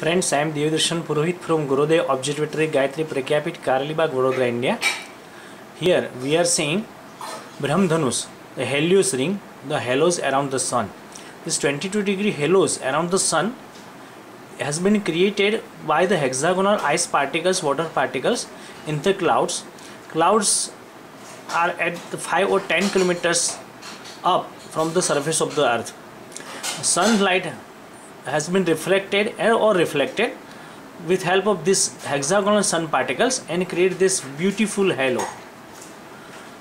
Friends, I am Devdarshan Purohit from Gurudev Observatory Gayatri Prakyapit Karalibag, Vadodara, India. Here we are seeing Brahmdhanus, the Helios ring, the halos around the sun. This 22 degree halos around the sun has been created by the hexagonal ice particles, water particles in the clouds. Clouds are at 5 or 10 kilometers up from the surface of the earth. Sunlight has been reflected or reflected with help of this hexagonal sun particles and create this beautiful halo.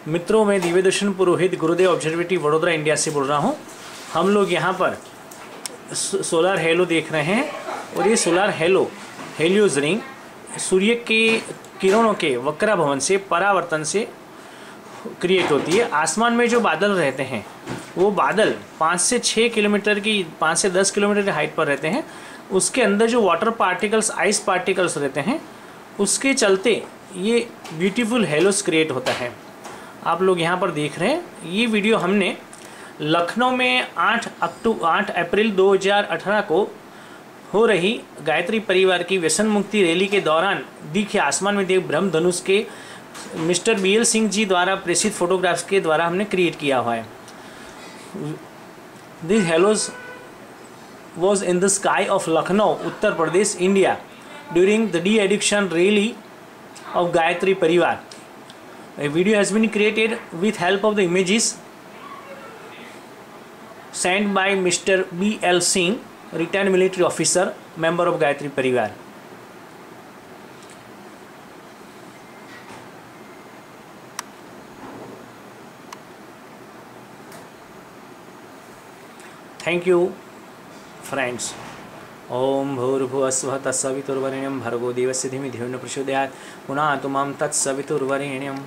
मित्रों, मैं दिव्य दर्शन पुरोहित गुरुदेव observatory Vadodara India से बोल रहा हूँ। हम लोग यहाँ पर सोलर हेलो देख रहे हैं और ये सोलर हेलो हेलियोज रिंग सूर्य के किरणों के वक्रा भवन से परावर्तन से क्रिएट होती है। आसमान में जो बादल रहते हैं वो बादल पाँच से छः किलोमीटर की, पाँच से दस किलोमीटर की हाइट पर रहते हैं। उसके अंदर जो वाटर पार्टिकल्स आइस पार्टिकल्स रहते हैं, उसके चलते ये ब्यूटीफुल हेलोस क्रिएट होता है। आप लोग यहाँ पर देख रहे हैं। ये वीडियो हमने लखनऊ में 8 अक्टूबर 8 अप्रैल 2018 को हो रही गायत्री परिवार की व्यसन मुक्ति रैली के दौरान दिखे आसमान में देख ब्रह्म धनुष के mister B L Singh ji द्वारा प्रेषित फोटोग्राफ्स के द्वारा हमने क्रिएट किया हुआ है। This halos was in the sky of Lucknow Uttar Pradesh India during the de addiction rally of Gayatri Parivar A video has been created with help of the images sent by Mr. B. L. Singh, retired military officer, member of Gayatri Parivar. Thank you friends ओम भूर्भुवस्व तत्सवितुर्वरिण्यम भर्गो देवस्य धीमी धियो प्रचोदयात्। पुनः तो माँ तत्सवितुर्वरेण्यम्।